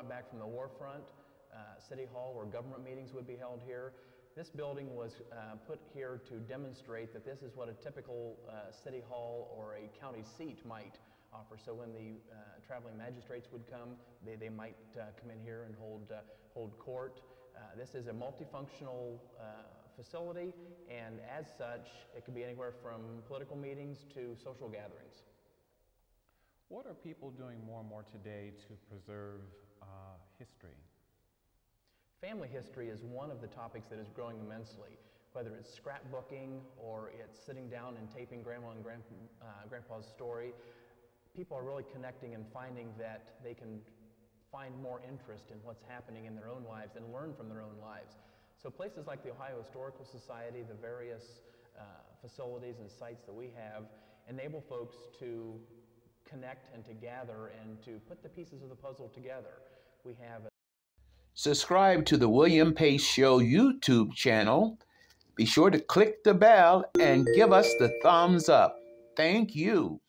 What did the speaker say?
brought back from the war front, uh, City Hall, where government meetings would be held here. This building was uh, put here to demonstrate that this is what a typical uh, city hall or a county seat might offer. So when the uh, traveling magistrates would come, they, they might uh, come in here and hold, uh, hold court. This is a multifunctional facility, and as such, it can be anywhere from political meetings to social gatherings. What are people doing more and more today to preserve history? Family history is one of the topics that is growing immensely, whether it's scrapbooking or it's sitting down and taping grandma and grandpa, uh, grandpa's story. People are really connecting and finding that they can find more interest in what's happening in their own lives and learn from their own lives. So places like the Ohio Historical Society, the various uh, facilities and sites that we have, enable folks to connect and to gather and to put the pieces of the puzzle together. We have Subscribe to the William Pace Show YouTube channel. Be sure to click the bell and give us the thumbs up. Thank you.